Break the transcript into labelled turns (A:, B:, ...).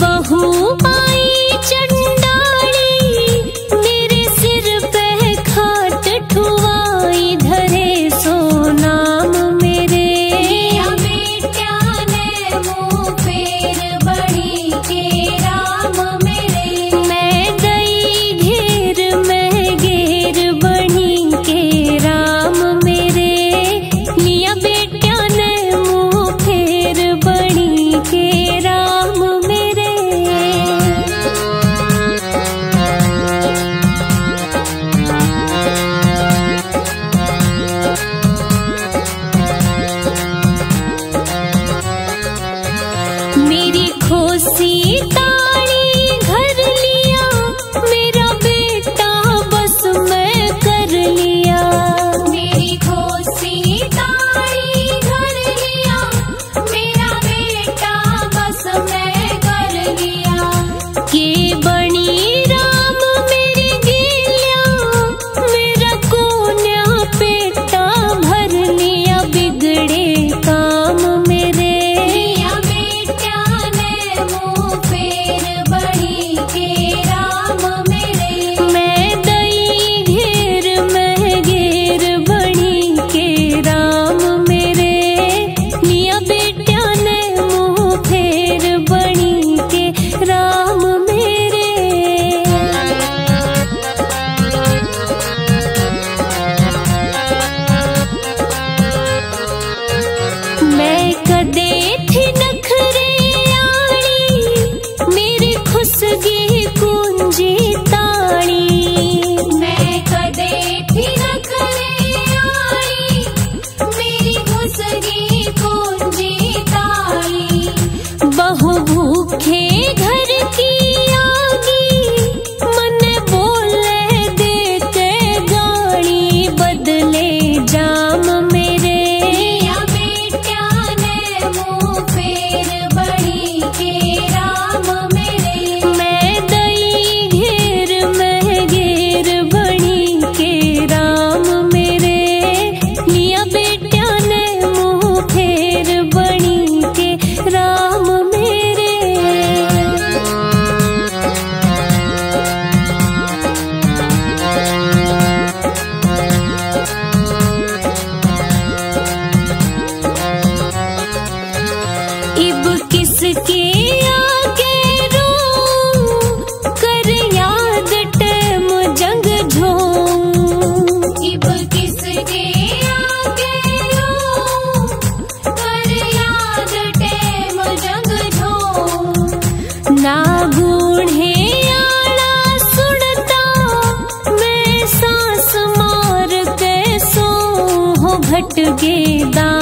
A: बहू के दा